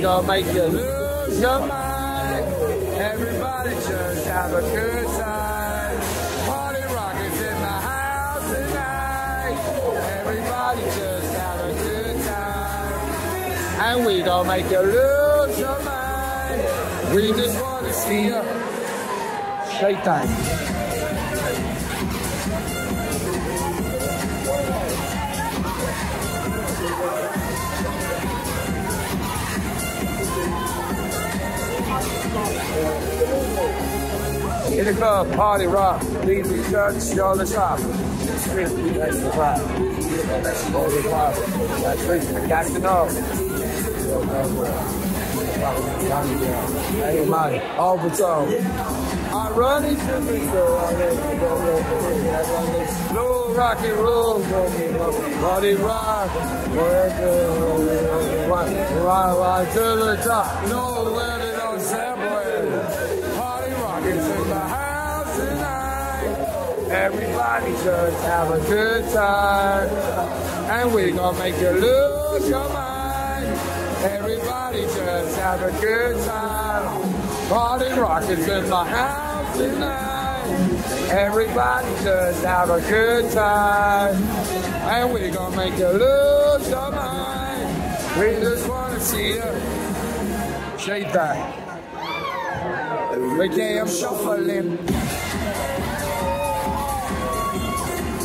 gonna make you lose your mind. Everybody just have a good time. Party rockers in the house tonight. Everybody just have a good time. And we gonna make you lose your mind. We just wanna see you shake that. In the club, party rock, leave easy church, show the. Street, that's the vibe. That's the vibe. That's to know. Hey, the the rock and roll, body rock, ride, ride to the top. No, let Everybody just have a good time. And we're gonna make you lose your mind. Everybody just have a good time. Party rock is in the house tonight. Everybody just have a good time. And we're gonna make you lose your mind. We just wanna see you shake that. Okay, I'm shuffling.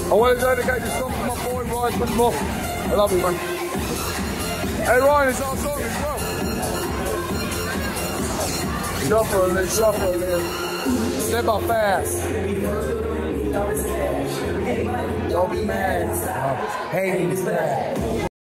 I want to dedicate this song to my boy Ryan Crickmore. I love you, man. Hey, Ryan, it's our song as well. Shuffling, shuffling. Step up fast. Don't be mad. Bad.